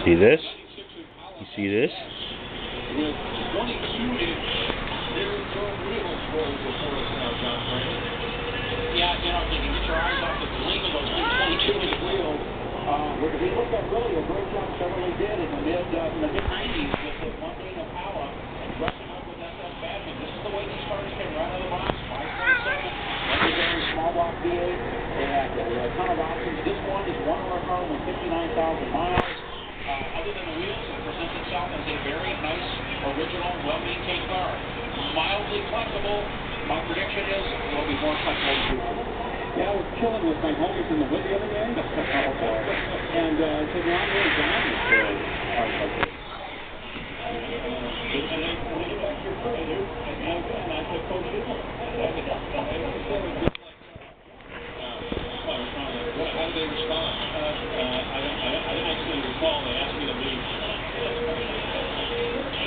See this? You see this? With 22-inch Miracle wheels rolled before us now, John Frank. Yeah, if you can get your eyes off the gleam of those new 22-inch wheels, where we looked at really a great job in the mid uh, the mid 90s with the one lane Impala and up with SS. This is the way these cars came right out of the box. 5.7, legendary small block V8. They had a ton of options. This one is one with 59,000 miles. Uh, other than the wheels, it presents itself as a very nice, original, well-maintained car. Mildly flexible. My prediction is it will be more flexible in the future. Yeah, I was chilling with my homies in the wood the other day. and uh, I said, well, I'm really this day. cars like this. And then when you back your friend, and again, I said, Coach, this one. How did they respond? Uh, uh, I, I, I didn't actually recall. They asked me to leave.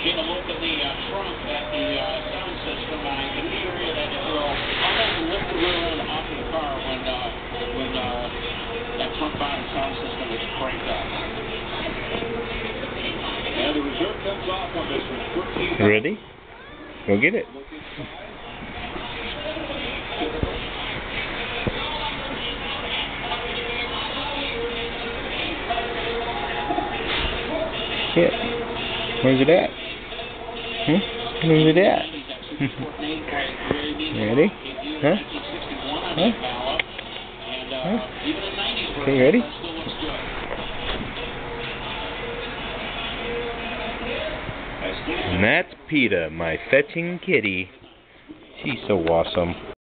Get a look at the uh, trunk at the uh, sound system. I can will almost lift the rear end off of the car when uh, when uh, that bottom sound system is cranked up. And the reserve comes off on this one. Ready? Go get it. Yeah. Where's it at? Hmm? Where's it at? Ready? Huh? Huh? Huh? Okay, ready? And that's Pita, my fetching kitty. She's so awesome.